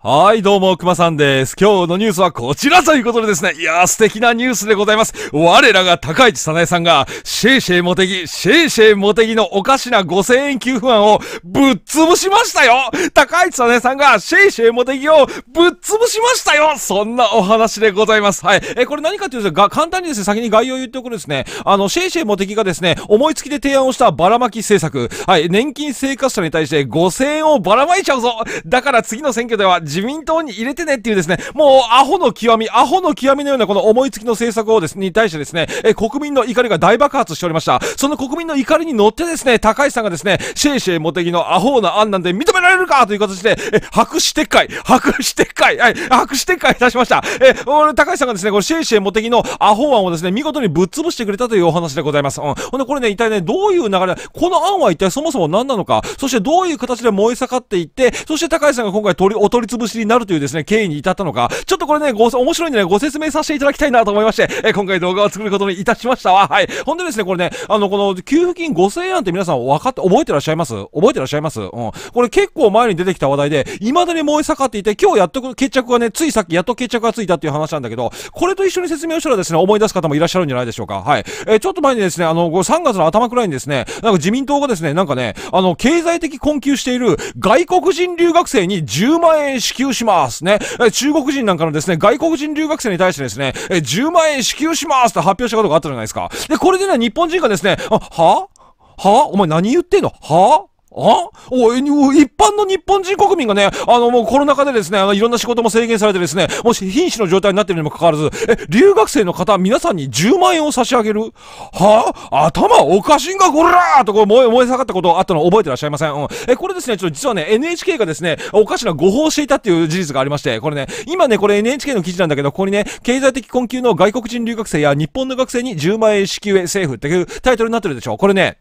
はい、どうも、熊さんです。今日のニュースはこちらということでですね、いやー、素敵なニュースでございます。我らが高市早苗さんが、シェイシェイモテギ、シェイシェイモテギのおかしな5000円給付案をぶっ潰しましたよ高市早苗さんが、シェイシェイモテギをぶっ潰しましたよそんなお話でございます。はい。え、これ何かというと、が、簡単にですね、先に概要を言っておくとですね、あの、シェイシェイモテギがですね、思いつきで提案をしたばらまき政策、はい、年金生活者に対して5000円をばらまいちゃうぞだから次の選挙では自民党に入れてねっていうですね、もうアホの極み、アホの極みのようなこの思いつきの政策をですね、に対してですね、え国民の怒りが大爆発しておりました。その国民の怒りに乗ってですね、高市さんがですね、シェイシェイモテギのアホな案なんで認められるかという形で、え白紙撤回、白紙撤回、はい、白紙撤回いたしました。え、俺高市さんがですね、このシェイシェイモテギのアホ案をですね、見事にぶっ潰してくれたというお話でございます。うん。ほんで、これね、一体ね、どういう流れ、この案は一体そもそも何なのか、そしてどういう形で燃え盛っていって、そして高市さんが今回取り、お取り潰しになるというですね、経緯に至ったのか、ちょっとこれね、ご、面白いんでね、ご説明させていただきたいなと思いまして、え今回動画を作ることにいたしましたわ。はい。ほんでですね、これね、あの、この、給付金5000円って皆さん分かって、覚えてらっしゃいます？覚えてらっしゃいます？うん。これ結構前に出てきた話題で、未だに燃え盛っていて、今日やっと決着がね、ついさっきやっと決着がついたっていう話なんだけど、これと一緒に説明をしたらですね、思い出す方もいらっしゃるんじゃないでしょうか？はい。えーちょっと前にですね、あの、これ3月の頭くらいにですね、なんか自民党がですね、なんかね、あの、経済的困窮している外国人留学生に10万円支給します。ね。え中国人なんかのですね、外国人留学生に対してですね、え10万円支給しますと発表したことがあったじゃないですか。で、これでね、日本人がですね、あ、は？は？お前何言ってんの？は？あ？おい、一般の日本人国民がね、あの、もうコロナ禍でですね、あの、いろんな仕事も制限されてですね、もし瀕死の状態になっているにもかかわらず、え、留学生の方、皆さんに10万円を差し上げる？は？あ頭おかしいんか、こらーとこう燃え、燃え下がったことあったの覚えてらっしゃいません？うん。え、これですね、ちょっと実はね、NHK がですね、おかしな誤報していたっていう事実がありまして、これね、今ね、これ NHK の記事なんだけど、ここにね、経済的困窮の外国人留学生や日本の学生に10万円支給へ政府っていうタイトルになってるでしょ？これね、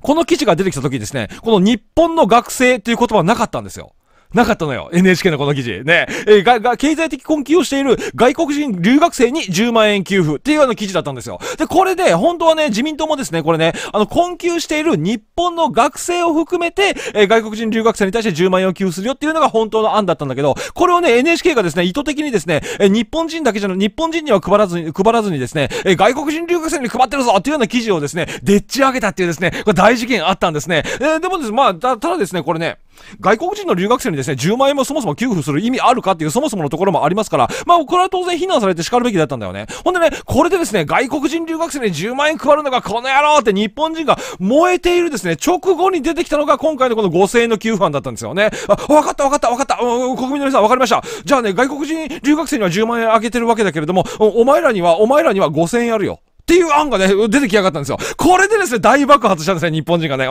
この記事が出てきた時にですね、この日本の学生という言葉はなかったんですよ。なかったのよ。NHK のこの記事。ね。えーが、が、経済的困窮をしている外国人留学生に10万円給付っていうような記事だったんですよ。で、これで、本当はね、自民党もですね、これね、あの、困窮している日本の学生を含めて、えー外国人留学生に対して10万円を給付するよっていうのが本当の案だったんだけど、これをね、NHK がですね、意図的にですね、えー日本人だけじゃなく、日本人には配らずに、配らずにですね、えー外国人留学生に配ってるぞっていうような記事をですね、でっち上げたっていうですね、これ大事件あったんですね。えーでもです、まあ、たただですね、これね、外国人の留学生にですね、10万円もそもそも給付する意味あるかっていうそもそものところもありますから、まあこれは当然非難されて叱るべきだったんだよね。ほんでね、これでですね、外国人留学生に10万円配るのがこの野郎って日本人が燃えているですね、直後に出てきたのが今回のこの5000円の給付案だったんですよね。あ、わかったわかったわかった。うん国民の皆さんわかりました。じゃあね、外国人留学生には10万円あげてるわけだけれども、お前らには、お前らには5000円やるよ。っていう案がね、出てきやがったんですよ。これでですね、大爆発したんですね、日本人がね。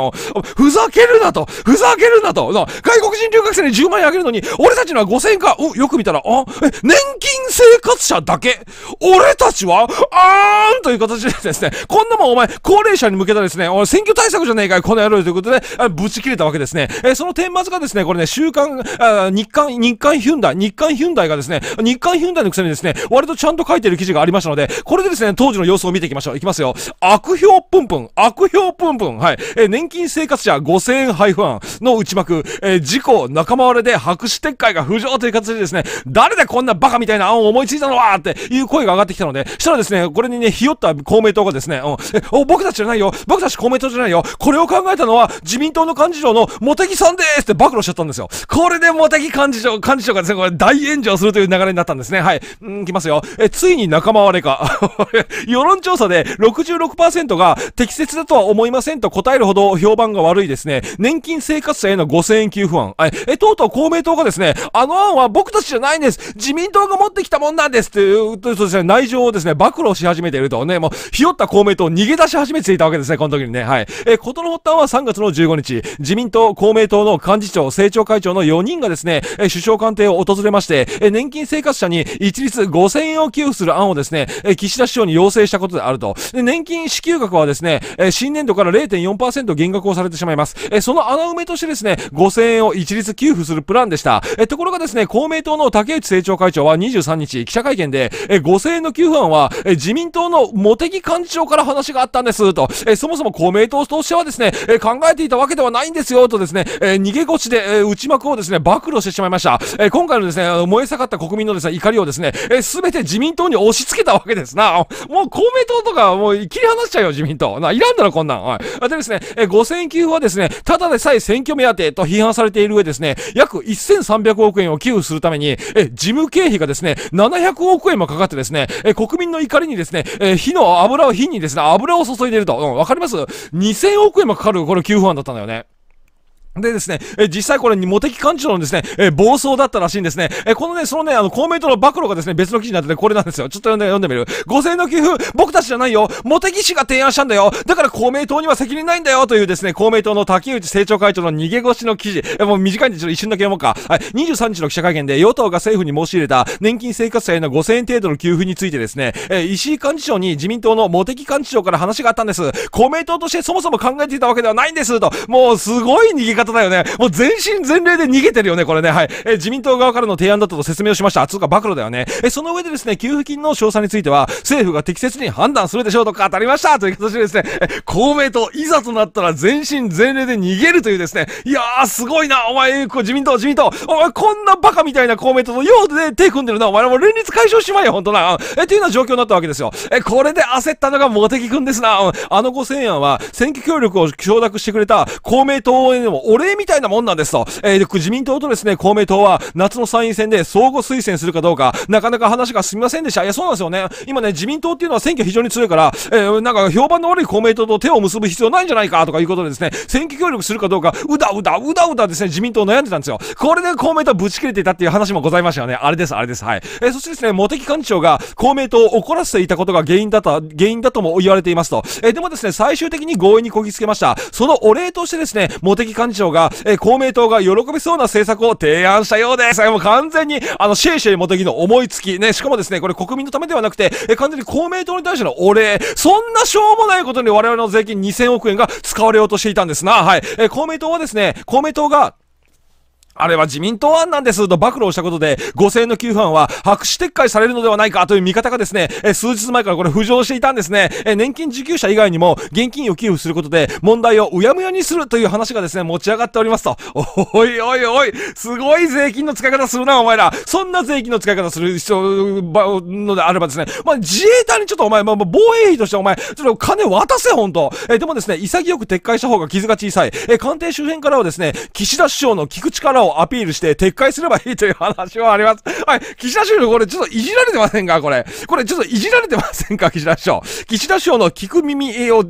ふざけるなと。ふざけるなと。外国人留学生に10万円あげるのに、俺たちのは5000円か。およく見たら、あ、え、年金生活者だけ？俺たちは？あーんという形でですね、こんなもんお前、高齢者に向けたですね、選挙対策じゃねえかよ、この野郎ということで、ぶち切れたわけですね。えその顛末がですね、これね、週刊、あ日刊、日刊ヒュンダイ、日刊ヒュンダイがですね、日刊ヒュンダイのくせにですね、割とちゃんと書いてる記事がありましたので、これでですね、当時の様子を見ていきましょう。いきますよ。悪評プンプン、悪評プンプン、はい。えー年金生活者5000円配布案の内幕、えー事故、仲間割れで白紙撤回が浮上という形でですね、誰でこんなバカみたいな案を思いついたのはっていう声が上がってきたので、したらですね、これにね、ひよった公明党がですね、うん、えお僕たちじゃないよ、僕たち公明党じゃないよ、これを考えたのは自民党の幹事長の茂木さんですって暴露しちゃったんですよ。これで茂木幹事長、幹事長がですね、これ大炎上するという流れになったんですね。はい。うん、いきますよ。え、ついに仲間割れか。世論調査で66%が適切だとは思いませんと答えるほど評判が悪いですね、年金生活者への5000円給付案。はい。え、とうとう公明党がですね、あの案は僕たちじゃないんです自民党が持ってきたもんなんですっていう、とですね、内情をですね、暴露し始めているとね、もう、ひよった公明党逃げ出し始めていたわけですね、この時にね。はい。え、ことの発端は3月の15日、自民党、公明党の幹事長、政調会長の4人がですね、え、首相官邸を訪れまして、え、年金生活者に一律5000円を給付する案をですね、え、岸田首相に要請したことで、あると。で、年金支給額はですね、えー、新年度から0.4%減額をされてしまいます。えー、その穴埋めとしてですね、5000円を一律給付するプランでした。えー、ところがですね、公明党の竹内政調会長は23日、記者会見で、えー、5000円の給付案は、えー、自民党の茂木幹事長から話があったんです、と。えー、そもそも公明党としてはですね、えー、考えていたわけではないんですよ、とですね、えー、逃げ腰で、えー、内幕をですね、暴露してしまいました。えー、今回のですね、燃え盛った国民のですね、怒りをですね、えー、全て自民党に押し付けたわけですな。もう公明党とか、もう切り離しちゃうよ、自民党。な、いらんだろ、こんなん。はい。でですね、え、5000給付はですね、ただでさえ選挙目当てと批判されている上ですね、約1300億円を寄付するために、え、事務経費がですね、700億円もかかってですね、え、国民の怒りにですね、え、火の油を火にですね、油を注いでいると。うん、わかります ?2000 億円もかかる、これ給付案だったんだよね。でですね、え実際これに茂木幹事長のですね、え暴走だったらしいんですね。えこのね、そのね、あの、公明党の暴露がですね、別の記事になってて、これなんですよ。ちょっと読んで、読んでみる。5000円の給付、僕たちじゃないよ。茂木氏が提案したんだよ。だから公明党には責任ないんだよ。というですね、公明党の竹内政調会長の逃げ腰の記事。えもう短いんでちょっと一瞬だけ読もうか。はい。23日の記者会見で、与党が政府に申し入れた年金生活者への5000円程度の給付についてですね、え石井幹事長に自民党の茂木幹事長から話があったんです。公明党としてそもそも考えていたわけではないんです。と。もうすごい逃げ方だよね。もう全身全霊で逃げてるよね、これね。はい。え自民党側からの提案だったと説明をしました。つうか暴露だよね。えその上でですね、給付金の詳細については、政府が適切に判断するでしょうと語りましたという形でですね、え公明党、いざとなったら全身全霊で逃げるというですね、いやー、すごいな、お前、自民党、自民党、お前、こんなバカみたいな公明党とようで、ね、手組んでるな、お前らもう連立解消しまえよ、ほんとな。え、っていうような状況になったわけですよ。え、これで焦ったのが茂木くんですな。あの5000円は、選挙協力を承諾してくれた公明党へのお礼みたいなもんなんですと。えー、自民党とですね、公明党は夏の参院選で相互推薦するかどうか、なかなか話が進みませんでした。いや、そうなんですよね。今ね、自民党っていうのは選挙非常に強いから、えー、なんか評判の悪い公明党と手を結ぶ必要ないんじゃないかとかいうことでですね、選挙協力するかどうか、うだうだ、うだうだですね、自民党悩んでたんですよ。これで公明党ぶち切れていたっていう話もございましたよね。あれです、あれです。はい。えー、そしてですね、茂木幹事長が公明党を怒らせていたことが原因だと、原因だとも言われていますと。えー、でもですね、最終的に合意にこぎつけました。そのお礼としてですね、茂木幹事長が、えー、公明党が喜びそうな政策を提案したようです。もう完全に、あの、シェイシェイモテギの思いつき、ね、しかもですね、これ国民のためではなくて、え完全に公明党に対してのお礼、そんなしょうもないことに我々の税金2000億円が使われようとしていたんですな。はい。え公明党はですね、公明党が、あれは自民党案なんですと暴露をしたことで、5000円の給付案は白紙撤回されるのではないかという見方がですね、え数日前からこれ浮上していたんですね。え年金受給者以外にも現金を給付することで問題をうやむやにするという話がですね、持ち上がっておりますと。おいおいおい、すごい税金の使い方するな、お前ら。そんな税金の使い方する必要のであればですね、まあ、自衛隊にちょっとお前、まあ、防衛費としてお前、ちょっと金渡せ、ほんと。えでもですね、潔く撤回した方が傷が小さい。え官邸周辺からはですね、岸田首相の聞く力ををアピールして撤回すればいいという話はあります。はい。岸田首相これちょっといじられてませんか？これ。これちょっといじられてませんか？岸田首相。岸田首相の聞く耳をア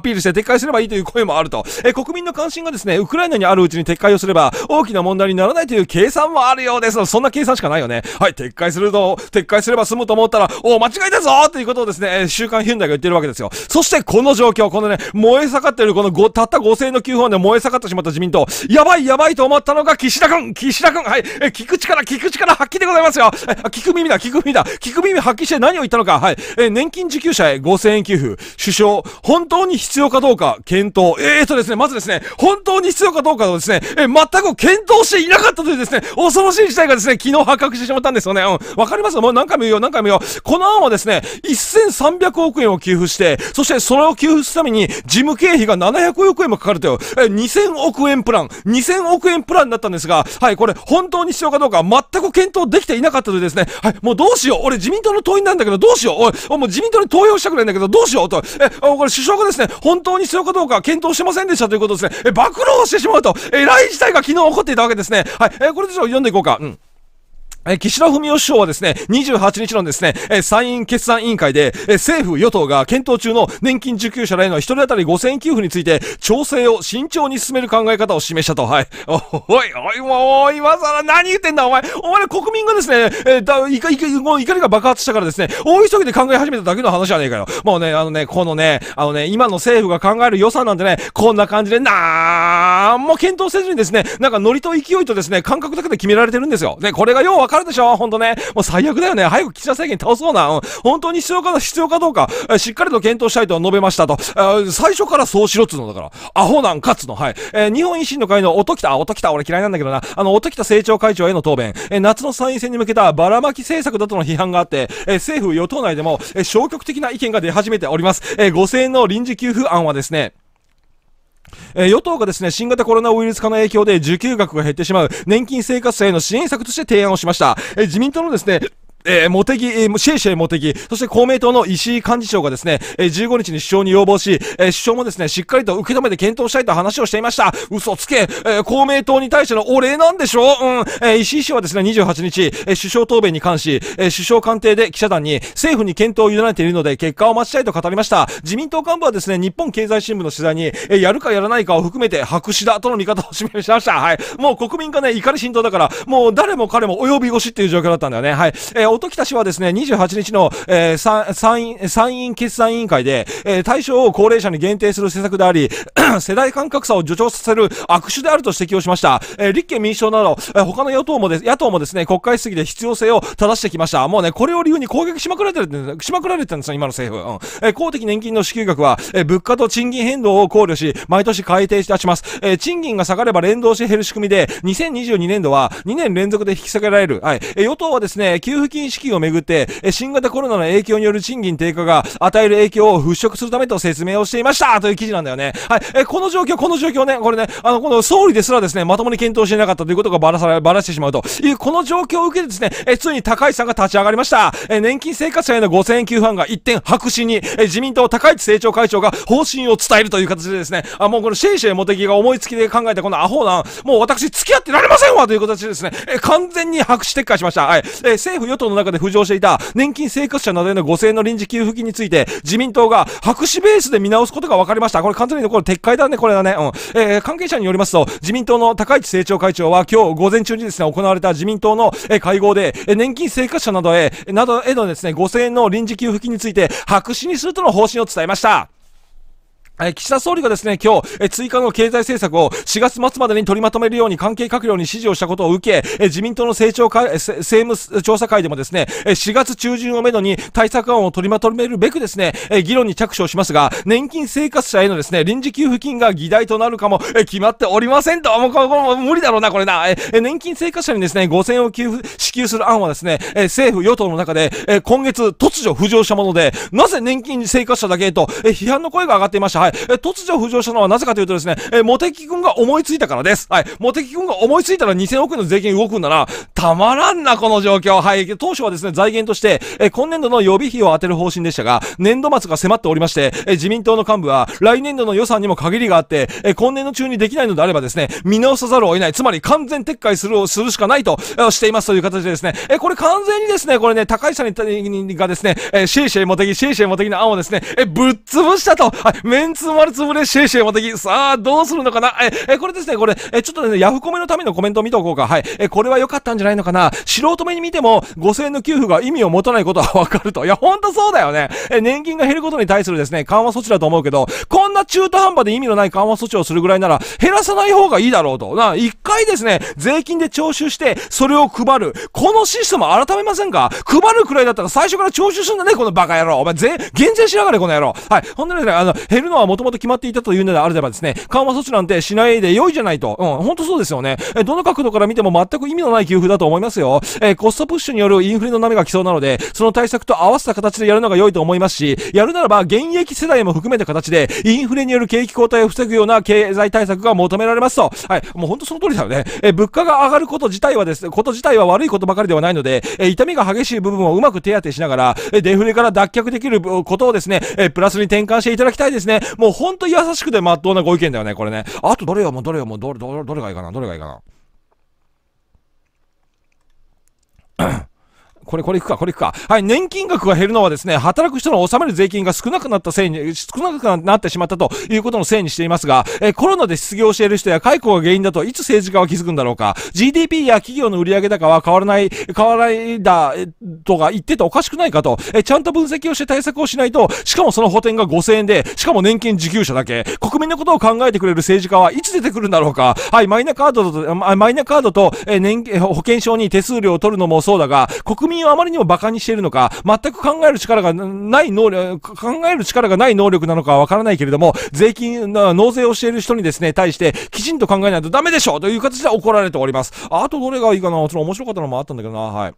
ピールして撤回すればいいという声もあると。え、国民の関心がですね、ウクライナにあるうちに撤回をすれば大きな問題にならないという計算もあるようです。そんな計算しかないよね。はい。撤回すると、撤回すれば済むと思ったら、おお間違いだぞということをですね、週刊ヒュンダイが言ってるわけですよ。そしてこの状況、このね、燃え盛ってるこのたった5000円の給付案で燃え盛ってしまった自民党、やばいやばいと思ったのが岸田君岸田君はい、え、聞く力、聞く力発揮でございますよ。え、聞く耳だ、聞く耳だ。聞く耳発揮して何を言ったのか。はい、え、年金受給者へ5000円給付。首相、本当に必要かどうか、検討。えーとですね、まずですね、本当に必要かどうかをですね、え、全く検討していなかったというですね、恐ろしい事態がですね、昨日発覚してしまったんですよね。うん。わかります？もう何回も言うよ、何回も言うよ。この案はですね、1300億円を給付して、そしてそれを給付するために、事務経費が700億円もかかるとよ。え、2000億円プラン。2000億円プランだったんですですが、はい、これ、本当に必要かどうか全く検討できていなかったとですね、はい、もうどうしよう。俺自民党の党員なんだけどどうしよう。おい、もう自民党に投票したくないんだけどどうしようと。え、これ首相がですね、本当に必要かどうか検討してませんでしたということですね。え、暴露をしてしまうと、えらい事態が昨日起こっていたわけですね。はい、え、これでちょっと読んでいこうか。うん。え岸田文雄首相はですね、28日のですね、え参院決算委員会で、え政府与党が検討中の年金受給者らへの一人当たり5000円給付について、調整を慎重に進める考え方を示したと。はい。おい、おい、もう、今更何言ってんだ、お前。お前国民がですね、え、だ、いか、いか、もう怒りが爆発したからですね、大急ぎで考え始めただけの話じゃねえかよ。もうね、あのね、このね、あのね、今の政府が考える予算なんてね、こんな感じで、なーんも検討せずにですね、なんかノリと勢いとですね、感覚だけで決められてるんですよ。ね、これがようわかかるでしょ？ほんとね。もう最悪だよね。早く岸田政権倒そうな。うん、本当に必要か必要かどうか、しっかりと検討したいと述べましたと。最初からそうしろっつうのだから。アホなんかつの。はい。えー、日本維新の会の音喜多、音喜多、俺嫌いなんだけどな。あの、音喜多政調会長への答弁。えー、夏の参院選に向けたばらまき政策だとの批判があって、えー、政府与党内でも、え消極的な意見が出始めております。え5000円の臨時給付案はですね、えー、与党がですね、新型コロナウイルス化の影響で受給額が減ってしまう年金生活者への支援策として提案をしました。えー、自民党のですね、えー、モテギ、えー、シェイシェイモテギ、そして公明党の石井幹事長がですね、えー、15日に首相に要望し、えー、首相もですね、しっかりと受け止めて検討したいと話をしていました。嘘つけ、えー、公明党に対してのお礼なんでしょ？ううん、えー、石井氏はですね、28日、えー、首相答弁に関し、えー、首相官邸で記者団に、政府に検討を委ねているので、結果を待ちたいと語りました。自民党幹部はですね、日本経済新聞の取材に、えー、やるかやらないかを含めて白紙だとの見方を示しました。はい。もう国民がね、怒り浸透だから、もう誰も彼も及び腰っていう状況だったんだよね。はい。えー、音喜多氏はですね、28日の、えー、参院、参院決算委員会で、えー、対象を高齢者に限定する施策であり、世代間格差を助長させる悪手であると指摘をしました。えー、立憲民主党など、えー、他の与党もです、野党もですね、国会質疑で必要性を正してきました。もうね、これを理由に攻撃しまくられてる、しまくられてるんですよ、今の政府。うん。えー、公的年金の支給額は、えー、物価と賃金変動を考慮し、毎年改定いたします。えー、賃金が下がれば連動して減る仕組みで、2022年度は2年連続で引き下げられる。はい。えー、与党はですね、給付金支給をめぐって、新型コロナの影響による賃金低下が与える影響を払拭するためと説明をしていましたという記事なんだよね。はい。え、この状況、この状況ね、これね、あの、この総理ですらですね、まともに検討していなかったということがばらされ、ばらしてしまうという、この状況を受けてですね、え、ついに高市さんが立ち上がりました。え、年金生活者への5000円給付案が一点白紙に、え、自民党高市政調会長が方針を伝えるという形でですね、あ、もうこのシェイシェイモテギが思いつきで考えたこのアホなん、もう私付き合ってられませんわという形でですね、え、完全に白紙撤回しました。はい。え、政府与党の中で浮上していた年金生活者などへの5000円の臨時給付金について、自民党が白紙ベースで見直すことが分かりました。これ完全にこれ撤回だね、これだね。うん。えー、関係者によりますと、自民党の高市政調会長は今日午前中にですね、行われた自民党の、え会合で、え年金生活者などへ、などへのですね、5000円の臨時給付金について、白紙にするとの方針を伝えました。え岸田総理がですね、今日、え追加の経済政策を4月末までに取りまとめるように関係閣僚に指示をしたことを受け、え自民党の政調会、政務調査会でもですね、え4月中旬をめどに対策案を取りまとめるべくですね、え議論に着手をしますが、年金生活者へのですね、臨時給付金が議題となるかも、え決まっておりませんと。もうこれ、これ無理だろうな、これな。え年金生活者にですね、5000円を給付、支給する案はですね、え政府与党の中で、え今月突如浮上したもので、なぜ年金生活者だけと、え批判の声が上がっていました。はい。え突如浮上したのはなぜかというとですね、えモテキ君が思いついたからです。はい。モテキ君が思いついたら2000億円の税金動くんだな。たまらんな、この状況。はい。当初はですね、財源として、え今年度の予備費を当てる方針でしたが、年度末が迫っておりまして、え自民党の幹部は、来年度の予算にも限りがあって、え今年度中にできないのであればですね、見直さざるを得ない。つまり完全撤回するするしかないと、えしていますという形でですね、えこれ完全にですね、これね、高市さんにがですね、えシェイシェイモテギ、シェイシェイモテギの案をですね、えぶっ潰したと、はい、メンツ丸潰れシェイシェイモテギ、さあ、どうするのかな？え、え、これですね、これ、え、ちょっとね、ヤフコメのためのコメントを見ておこうか。はい。え、これは良かったんじゃないのかな？素人目に見ても、5000円の給付が意味を持たないことはわかると。いや、ほんとそうだよね。え、年金が減ることに対するですね、緩和措置だと思うけど、こんな中途半端で意味のない緩和措置をするぐらいなら、減らさない方がいいだろうと。な、一回ですね、税金で徴収して、それを配る。このシステム改めませんか？配るくらいだったら最初から徴収するんだね、このバカ野郎。お前、税、減税しやがれ、この野郎。はい。ほんでね、あの、減るのはもともと決まっていたというのであればですね、緩和措置なんてしないで良いじゃないと。うん、ほんとそうですよね。え、どの角度から見ても全く意味のない給付だと思いますよ。えコストプッシュによるインフレの波が来そうなので、その対策と合わせた形でやるのが良いと思いますし、やるならば現役世代も含めた形で、インフレによる景気後退を防ぐような経済対策が求められますと。はい。もう本当その通りだよね。え、物価が上がること自体はですね、こと自体は悪いことばかりではないので、え、痛みが激しい部分をうまく手当てしながら、え、デフレから脱却できることをですね、え、プラスに転換していただきたいですね。もう本当優しくて真っ当なご意見だよね、これね。あとどれよ、もうどれよ、もう、どれ、どれがいいかな、どれがいいかな。これ、これいくか、これいくか。はい、年金額が減るのはですね、働く人の納める税金が少なくなったせいに、少なくなってしまったということのせいにしていますが、え、コロナで失業している人や解雇が原因だといつ政治家は気づくんだろうか。GDP や企業の売上高は変わらない、変わらないだ、とか言ってておかしくないかと、え、ちゃんと分析をして対策をしないと、しかもその補填が5000円で、しかも年金受給者だけ、国民のことを考えてくれる政治家はいつ出てくるんだろうか。はい、マイナカードと、マイナカードと、えー、年、保険証に手数料を取るのもそうだが、国民をあまりにも馬鹿にしているのか、全く考える力がない能力、考える力がない能力なのかはわからないけれども、税金、納税をしている人にですね、対して、きちんと考えないとダメでしょという形で怒られております。あとどれがいいかな？ちょっと面白かったのもあったんだけどな、はい。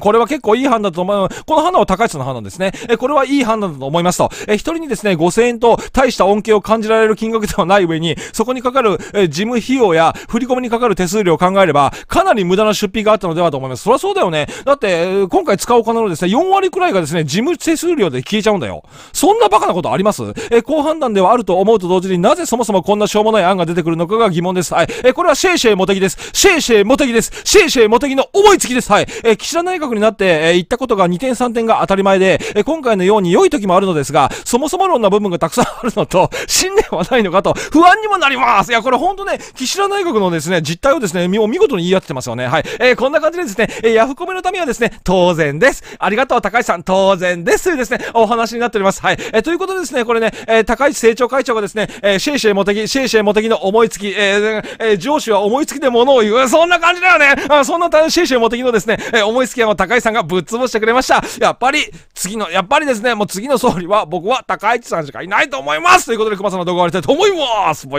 これは結構いい判断だと思います。この判断は高市さんの判断ですね。え、これはいい判断だと思いますと。え、一人にですね、5000円と大した恩恵を感じられる金額ではない上に、そこにかかる、え、事務費用や振り込みにかかる手数料を考えれば、かなり無駄な出費があったのではと思います。そりゃそうだよね。だって、今回使うお金のですね、4割くらいがですね、事務手数料で消えちゃうんだよ。そんなバカなことあります？え、高判断ではあると思うと同時になぜそもそもこんなしょうもない案が出てくるのかが疑問です。はい。え、これはシェイシェイモテギです。シェイシェイモテギです。シェイシェイモテギの思いつきです。はい。え、岸田内閣になって、えー、言ったことが2点3点が当たり前で、えー、今回のように良い時もあるのですが、そもそも論な部分がたくさんあるのと、信念はないのかと、不安にもなりますいや、これほんとね、岸田内閣のですね、実態をですね、見事に言い当ててますよね。はい。えー、こんな感じでですね、えー、ヤフコメのためはですね、当然です。ありがとう、高市さん、当然です。というですね、お話になっております。はい。えー、ということでですね、これね、えー、高市政調会長がですね、えー、シェイシェイモテギ、シェイシェイモテギの思いつき、えー、えー、上司は思いつきで物を言う。そんな感じだよね。あそんなシェイシェイモテギのですね、えー、思いつきは高市さんがぶっ潰してくれました。やっぱり、次の、やっぱりですね、もう次の総理は僕は高市さんしかいないと思います。ということで、熊さんの動画終わりたいと思います。バイバイ。